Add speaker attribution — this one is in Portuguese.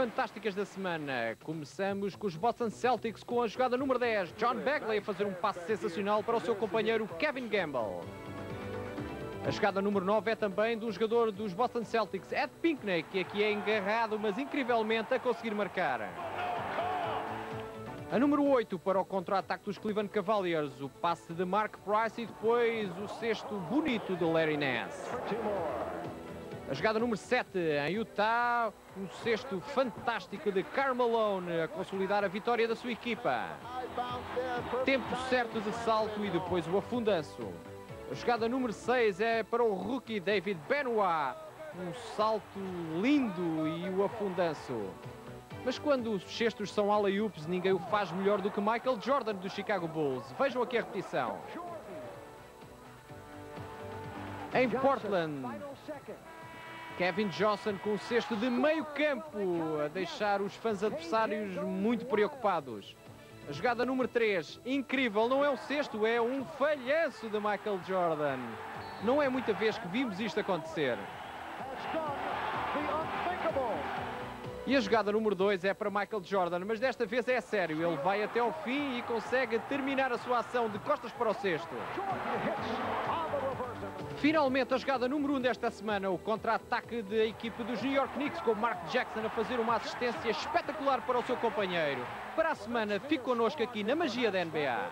Speaker 1: fantásticas da semana. Começamos com os Boston Celtics com a jogada número 10. John Bagley a fazer um passe sensacional para o seu companheiro Kevin Gamble. A jogada número 9 é também do jogador dos Boston Celtics, Ed Pinkney, que aqui é engarrado, mas incrivelmente a conseguir marcar. A número 8 para o contra-ataque dos Cleveland Cavaliers, o passe de Mark Price e depois o sexto bonito de Larry Nance. A jogada número 7 em Utah, um sexto fantástico de Carmelone a consolidar a vitória da sua equipa. Tempo certo de salto e depois o afundanço. A jogada número 6 é para o rookie David Benoit. Um salto lindo e o afundanço. Mas quando os cestos são alley-oops, ninguém o faz melhor do que Michael Jordan do Chicago Bulls. Vejam aqui a repetição. Em Portland, Kevin Johnson com o cesto de meio campo a deixar os fãs adversários muito preocupados. A jogada número 3, incrível, não é um cesto, é um falhanço de Michael Jordan. Não é muita vez que vimos isto acontecer. E a jogada número 2 é para Michael Jordan, mas desta vez é sério. Ele vai até ao fim e consegue terminar a sua ação de costas para o cesto. Finalmente a jogada número 1 um desta semana, o contra-ataque da equipe dos New York Knicks com Mark Jackson a fazer uma assistência espetacular para o seu companheiro. Para a semana, fique connosco aqui na Magia da NBA.